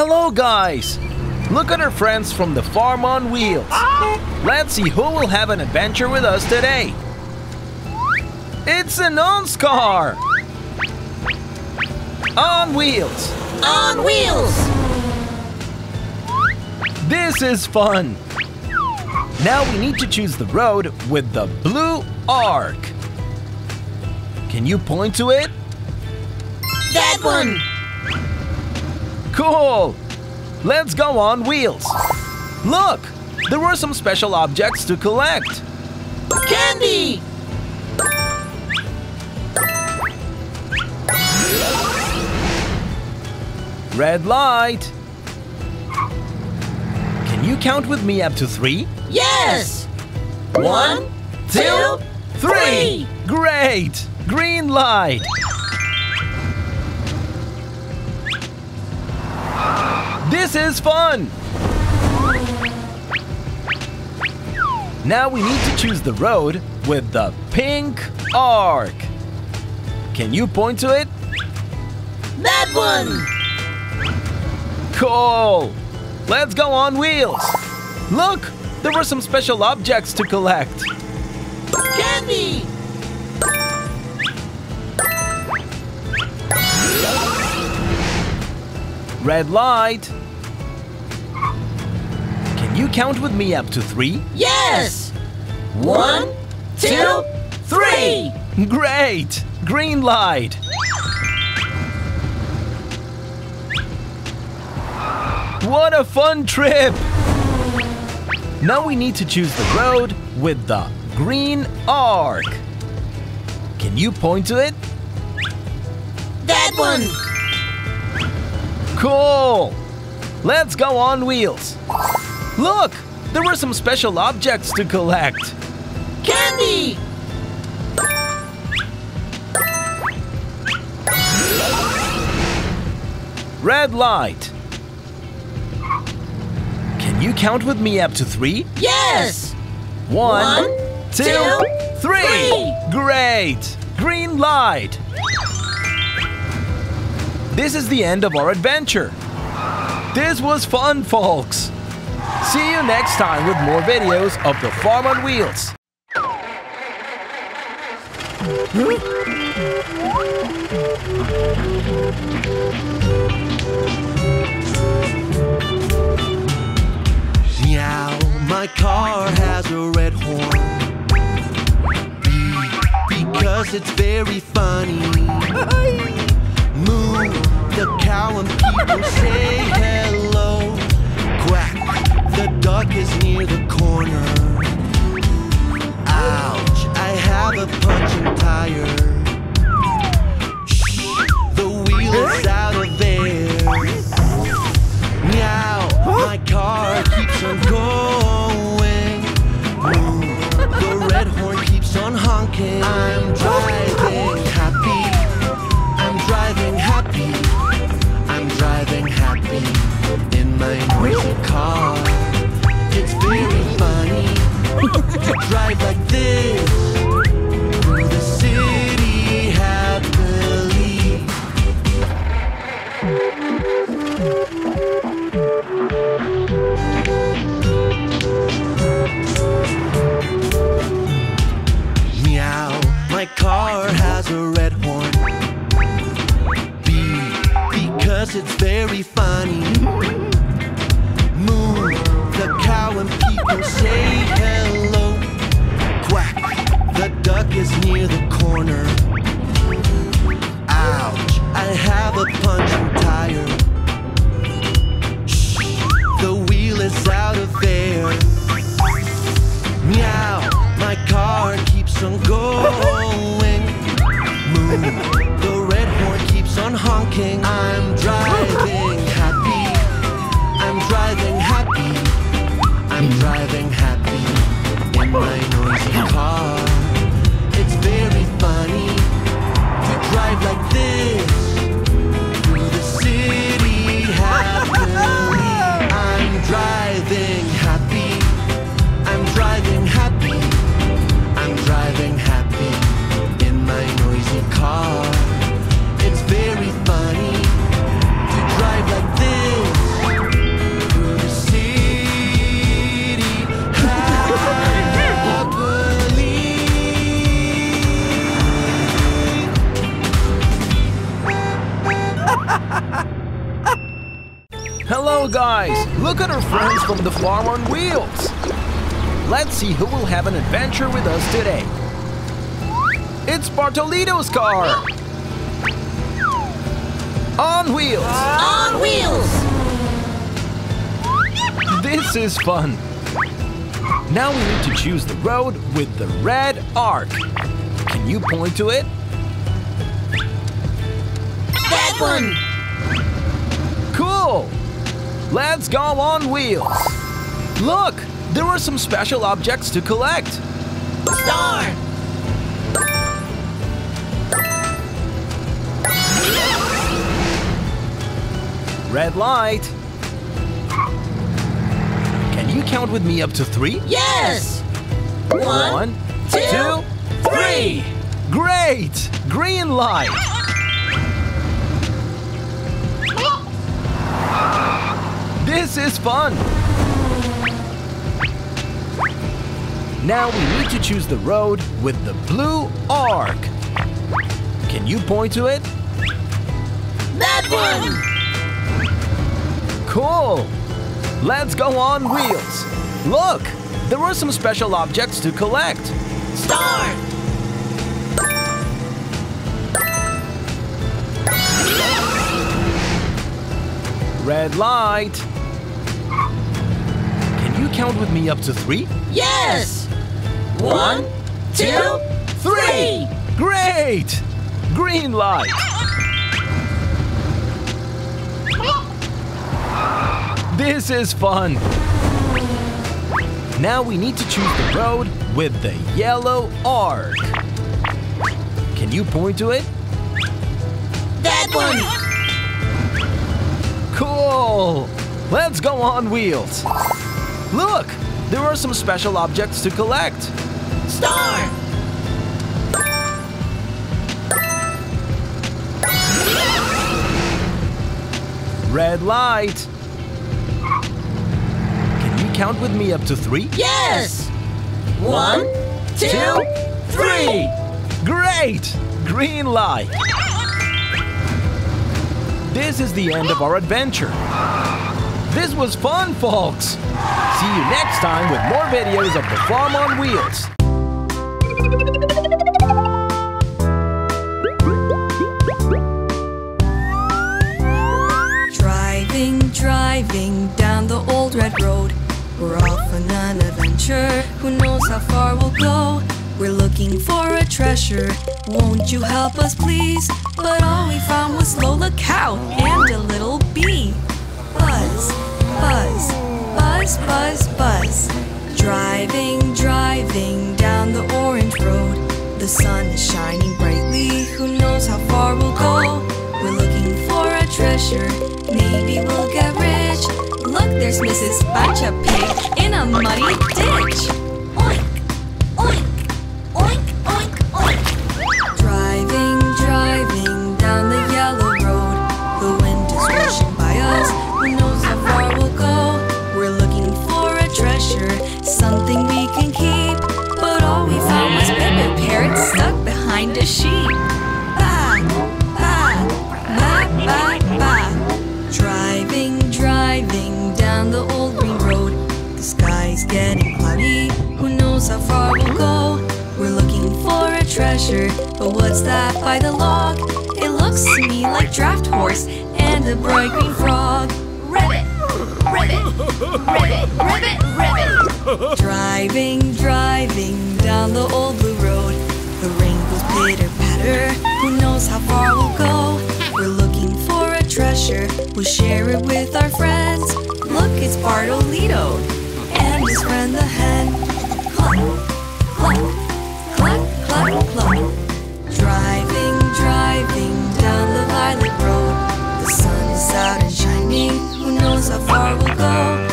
Hello, guys! Look at our friends from the Farm on Wheels. Let's see who will have an adventure with us today. It's Zenon's car! On wheels! On wheels! This is fun! Now we need to choose the road with the blue arc. Can you point to it? That one! Cool! Let's go on wheels. Look! There were some special objects to collect. Candy! Red light. Can you count with me up to three? Yes! One, two, three! Great! Green light. This is fun! Now we need to choose the road with the pink arc. Can you point to it? That one! Cool! Let's go on wheels! Look! There were some special objects to collect. Candy! Red light. You count with me up to three? Yes! One, two, three! Great! Green light. What a fun trip! Now we need to choose the road with the green arc. Can you point to it? That one! Cool! Let's go on wheels. Look! There were some special objects to collect. Candy! Red light. Can you count with me up to three? Yes! One, One, two, two, three. three. Great! Green light. This is the end of our adventure. This was fun, folks. See you next time with more videos of the Farm on Wheels. Meow, my car has a red horn. Beep, because it's very funny. Moo, the cow and people say is near the corner. Ouch, I have a punching tire. Shh, the wheel is out of air. Meow, my car keeps on going. it's very funny. Moo, the cow and people say hello. Quack, the duck is near the corner. Ouch, I have a punching tire. Shh, the wheel is out of air. Meow, my car keeps on going. Moo, the red horn keeps on honking. Look at our friends from the Farm on Wheels! Let's see who will have an adventure with us today. It's Bartolito's car! On wheels! On wheels! This is fun! Now we need to choose the road with the red arc. Can you point to it? That one! Let's go on wheels! Look! There are some special objects to collect! Star! Red light! Can you count with me up to three? Yes! One, two, two, three! Great! Green light! This is fun! Now we need to choose the road with the blue arc. Can you point to it? That one! Cool! Let's go on wheels! Look! There are some special objects to collect! Star! Red light! Count with me up to three? Yes! One, two, three! Great! Green light! This is fun! Now we need to choose the road with the yellow arc. Can you point to it? That one! Cool! Let's go on wheels! Look! There are some special objects to collect. Star! Red light! Can you count with me up to three? Yes! One, two, three! Great! Green light! This is the end of our adventure. This was fun, folks! See you next time with more videos of the Farm on Wheels. Driving, driving down the old red road. We're off on an adventure. Who knows how far we'll go? We're looking for a treasure. Won't you help us, please? But all we found was Lola cow and a little bee. Buzz, buzz, buzz, buzz. Driving, driving down the orange road. The sun is shining brightly. Who knows how far we'll go? We're looking for a treasure. Maybe we'll get rich. Look, there's Mrs. Bunch Pig in a muddy ditch. Behind a sheep. Ba, ba, ba, ba, ba. Driving, driving down the old green road. The sky's getting cloudy. Who knows how far we'll go? We're looking for a treasure, but what's that by the log? It looks to me like draft horse and a bright green frog. Ribbit! Ribbit! Ribbit! Ribbit! Ribbit! Driving, driving down the old blue how far we'll go? We're looking for a treasure. We'll share it with our friends. Look, it's Bartolito and his friend the hen. Cluck, cluck, cluck, cluck, cluck. Driving, driving down the violet road. The sun is out and shining. Who knows how far we'll go?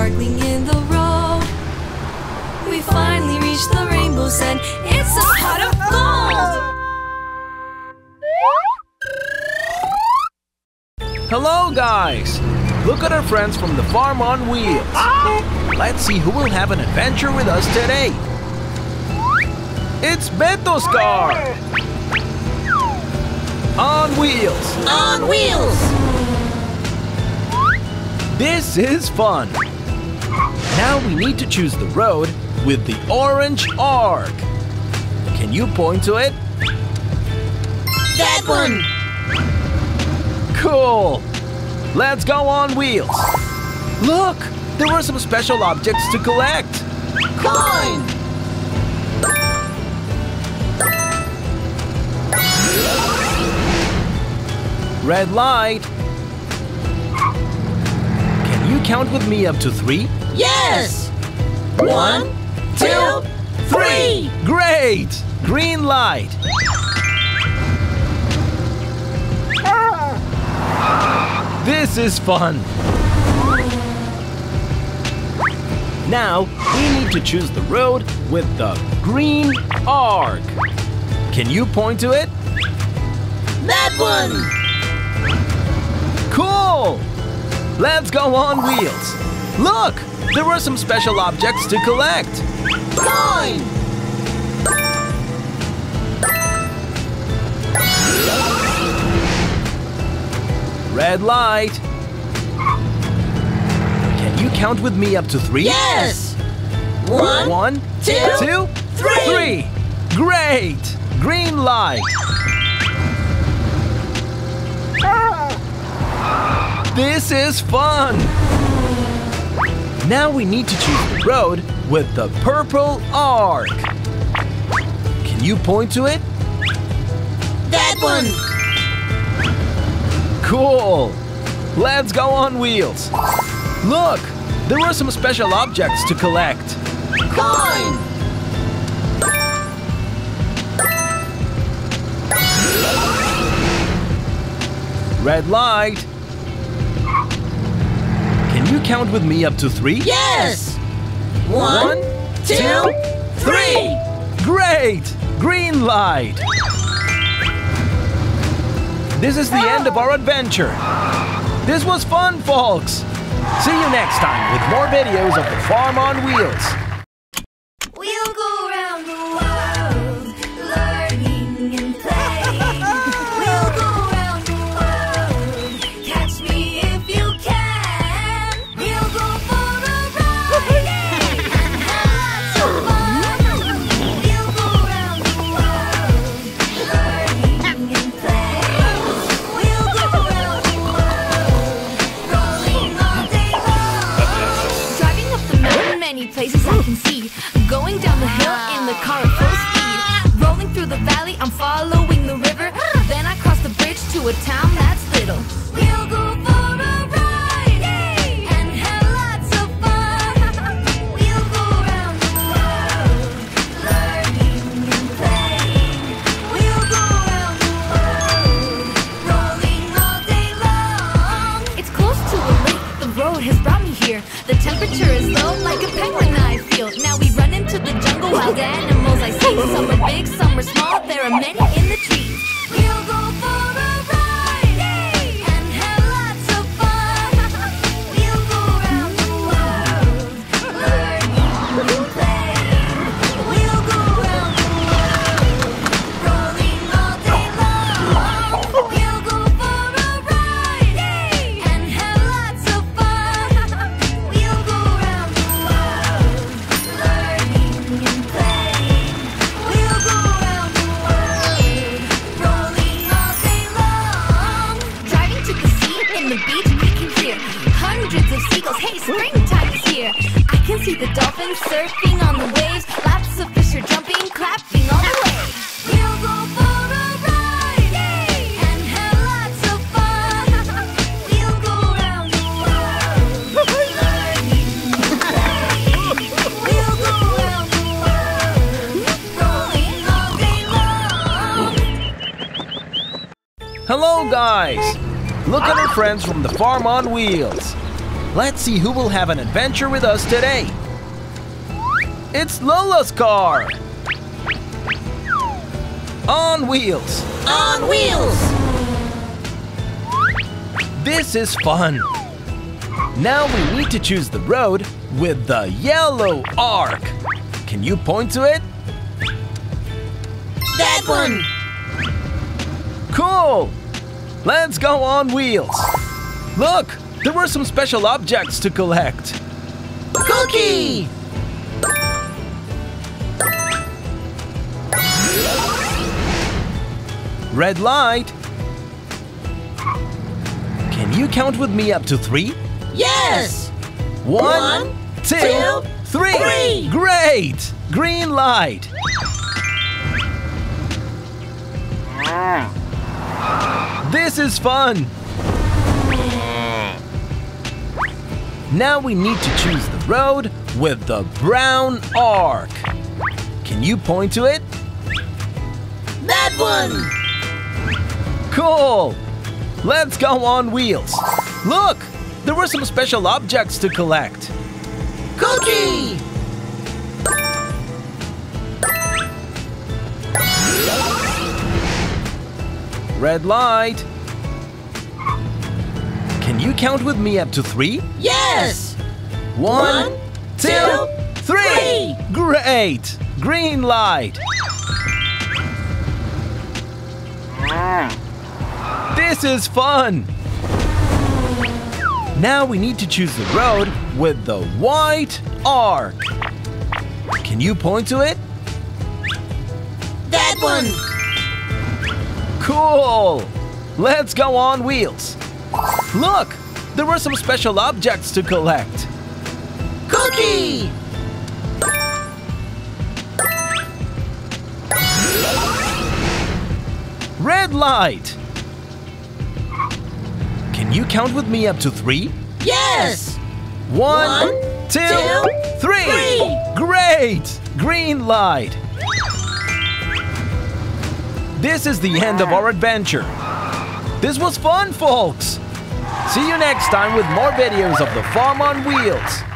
sparkling in the. We finally reached the. It's a pot of gold! Hello, guys! Look at our friends from the farm on wheels. Let's see who will have an adventure with us today. It's Beto's car! On wheels! On wheels! This is fun! Now we need to choose the road with the orange arc. Can you point to it? That one! Cool! Let's go on wheels! Look! There were some special objects to collect! Coin! Red light! Can you count with me up to three? Yes! One, two, three! Great! Green light! This is fun! Now, we need to choose the road with the green arc. Can you point to it? That one! Cool! Let's go on wheels. Look! There were some special objects to collect. Coin! Red light. Can you count with me up to three? Yes! One, One, two, two, three. three. Great! Green light. Ah! This is fun! Now we need to choose the road with the purple arc. Can you point to it? that one! Cool! Let's go on wheels. Look! There were some special objects to collect. Coin! Red light. Count with me up to three? Yes! One, two, three! Great! Green light. This is the end of our adventure. This was fun, folks. See you next time with more videos of the Farm on Wheels. The temperature is low, like a penguin I feel. Now we run into the jungle, wild animals I see. Some are big, some are small, there are many in the trees. Hello, guys! Look at our friends from the Farm on Wheels. Let's see who will have an adventure with us today. It's Lola's car! On wheels! On wheels, This is fun. Now we need to choose the road with the yellow arc. Can you point to it? That one! Cool! Let's go on wheels. Look, there were some special objects to collect. Cookie! Red light. Can you count with me up to three? Yes! One, One, two, two, three. three. Great! Green light. This is fun. Now we need to choose the road with the brown arc. Can you point to it? That one! Cool! Let's go on wheels. Look! There were some special objects to collect. Cookie! Red light. Can you count with me up to three? Yes! One, One, two, two, three. three. Great! Green light. This is fun! Now we need to choose the road with the white arc. Can you point to it? That one! Cool! Let's go on wheels. Look! There were some special objects to collect. Cookie! Red light! Can you count with me up to three? Yes! One, One, two, two, three. three. Great! Green light. This is the end of our adventure. This was fun, folks. See you next time with more videos of the Farm on Wheels.